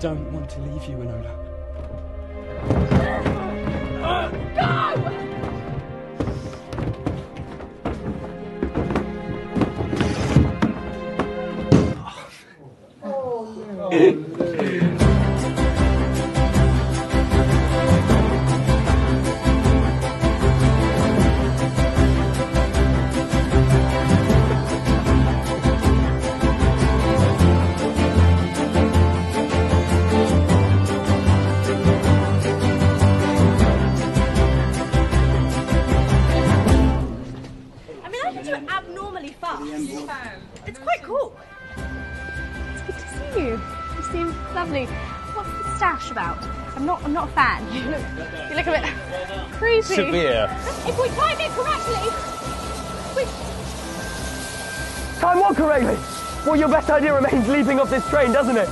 don't want to leave you, Enola. I mean, I can do abnormally fast. It's quite cool. It's good to see you. You seem lovely. What's the stash about? I'm not. I'm not a fan. You look. You look a bit creepy. Severe. If we time it correctly, we. Time what correctly? Well, your best idea remains leaping off this train, doesn't it?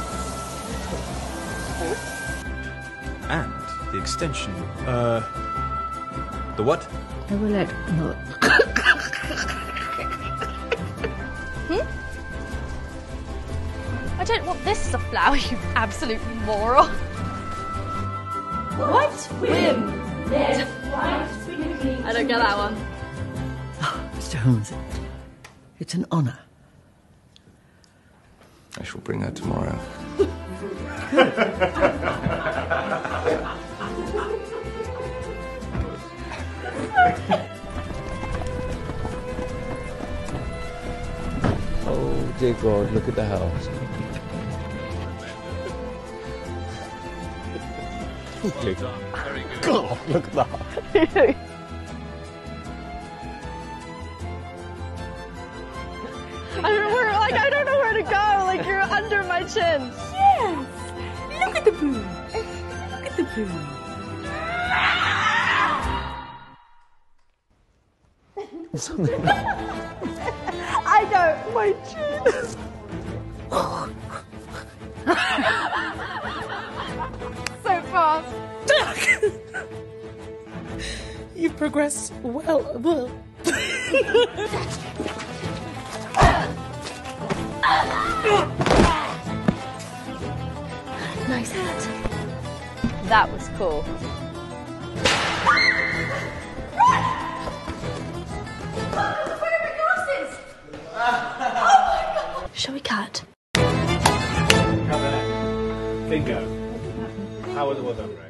And the extension. Uh. The what? I will let this as a flower, you absolute moron. What whim. There's white. I don't get that one. Oh, Mr. Holmes, it's an honour. I shall bring her tomorrow. oh dear God! Look at the house. Dear God, look at that. I don't know where. Like I don't know where to go. Like you're under my chin. Yes. Look at the boo. Look at the boo. Something. I know my chin. off. you progress well. well. nice hat. That was cool. Shall we cut? Bingo. How was it with them?